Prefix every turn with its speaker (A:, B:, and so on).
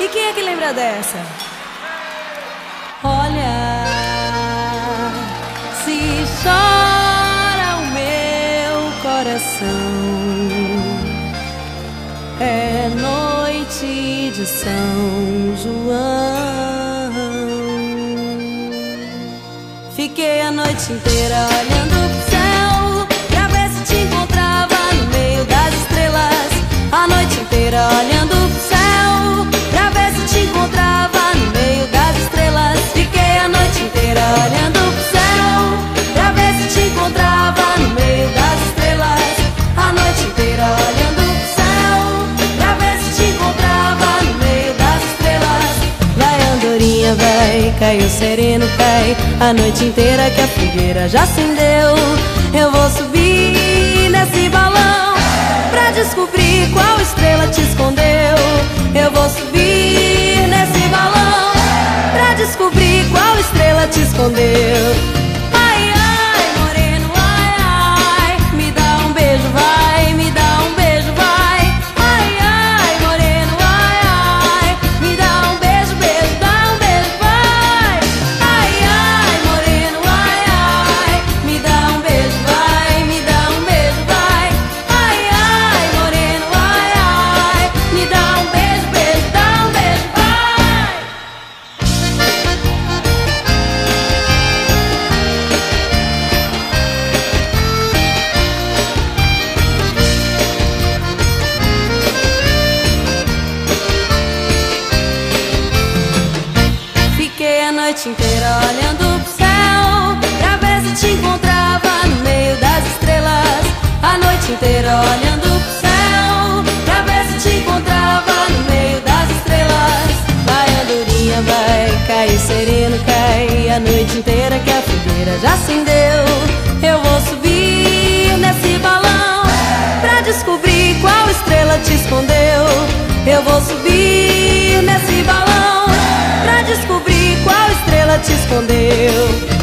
A: E quem é que lembra dessa? Olha, se chora o meu coração, é noite de São João. Fiquei a noite inteira olhando pro caiu sereno, cai. A noite inteira que a fogueira já acendeu. Eu vou subir nesse balão Pra descobrir qual estrela te escondeu. Eu vou subir nesse balão Pra descobrir qual estrela te escondeu noite inteira olhando pro céu. Pra ver se te encontrava no meio das estrelas. A noite inteira olhando pro céu. Pra ver se te encontrava no meio das estrelas. Vai andorinha, vai, cai sereno, cai. A noite inteira que a fogueira já acendeu. Eu vou subir nesse balão Pra descobrir qual estrela te escondeu. Eu vou subir nesse balão te escondeu